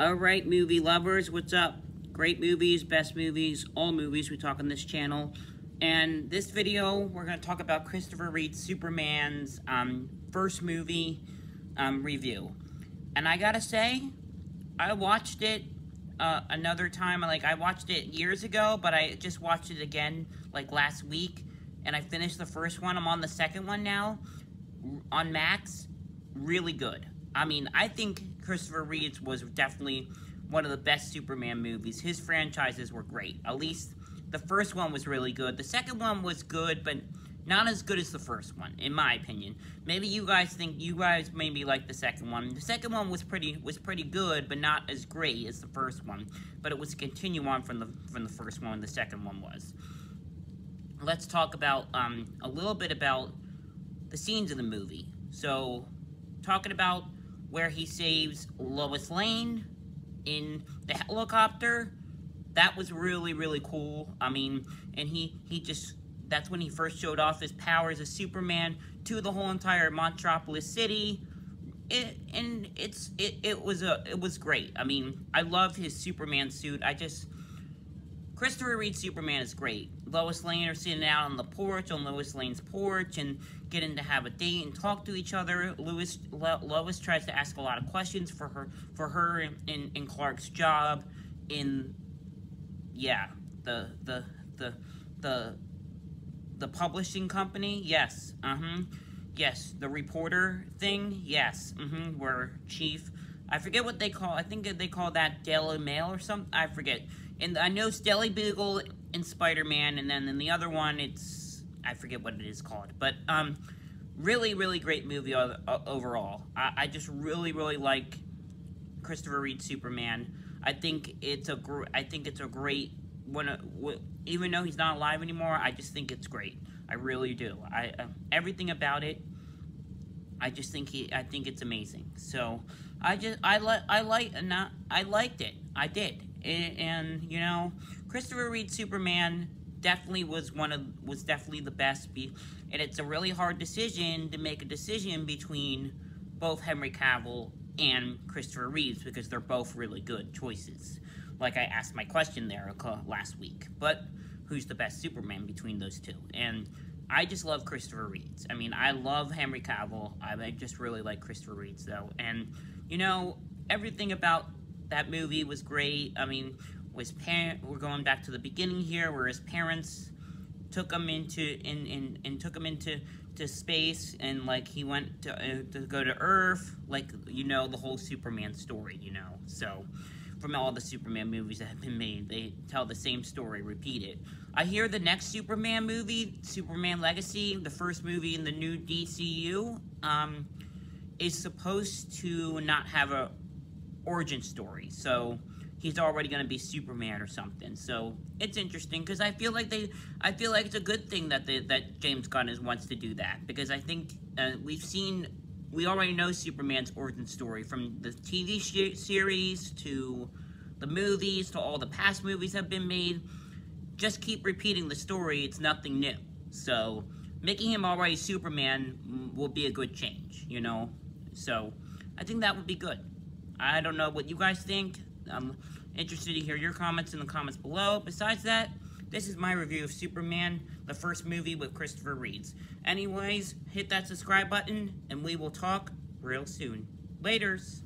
Alright, movie lovers, what's up? Great movies, best movies, all movies we talk on this channel. And this video, we're going to talk about Christopher Reeve Superman's um, first movie um, review. And I gotta say, I watched it uh, another time. Like, I watched it years ago, but I just watched it again, like, last week. And I finished the first one. I'm on the second one now, on Max. Really good. I mean, I think Christopher Reeves was definitely one of the best Superman movies. His franchises were great. At least the first one was really good. The second one was good, but not as good as the first one, in my opinion. Maybe you guys think you guys maybe like the second one. The second one was pretty was pretty good, but not as great as the first one. But it was a continue on from the from the first one. The second one was. Let's talk about um, a little bit about the scenes of the movie. So, talking about where he saves Lois Lane in the helicopter. That was really, really cool. I mean, and he, he just, that's when he first showed off his powers as Superman to the whole entire Metropolis City. It, and it's, it, it was a, it was great. I mean, I love his Superman suit. I just, Christopher Reeve Superman is great. Lois Lane are sitting out on the porch, on Lois Lane's porch, and getting to have a date and talk to each other. Lois, Lo, Lois tries to ask a lot of questions for her, for her in, in Clark's job, in, yeah, the, the, the, the, the publishing company, yes, uh-huh, yes, the reporter thing, yes, mm-hmm, where Chief, I forget what they call, I think they call that Daily Mail or something, I forget, and I know Daily Bugle and Spider-Man, and then in the other one, it's, I forget what it is called, but, um, really, really great movie overall. I, I just really, really like Christopher Reeve Superman. I think it's a, I think it's a great, one, even though he's not alive anymore, I just think it's great. I really do. I, uh, everything about it, I just think he, I think it's amazing. So, I just, I like, I like, not, I liked it. I did and, and you know, Christopher Reeve Superman definitely was one of was definitely the best. Be and it's a really hard decision to make a decision between both Henry Cavill and Christopher Reeves because they're both really good choices. Like I asked my question there uh, last week, but who's the best Superman between those two? And I just love Christopher Reeves. I mean, I love Henry Cavill. I just really like Christopher Reeves though, and you know everything about that movie was great. I mean, his parent, we're going back to the beginning here, where his parents took him into in, in and took him into to space, and like he went to uh, to go to Earth, like you know the whole Superman story, you know. So from all the Superman movies that have been made, they tell the same story, repeat it. I hear the next Superman movie, Superman Legacy, the first movie in the new DCU, um, is supposed to not have a origin story. So he's already going to be Superman or something. So it's interesting because I feel like they, I feel like it's a good thing that they, that James Gunn is, wants to do that because I think uh, we've seen, we already know Superman's origin story from the TV series to the movies to all the past movies have been made. Just keep repeating the story. It's nothing new. So making him already Superman will be a good change, you know. So I think that would be good. I don't know what you guys think. I'm interested to hear your comments in the comments below. Besides that, this is my review of Superman, the first movie with Christopher Reeves. Anyways, hit that subscribe button, and we will talk real soon. Laters!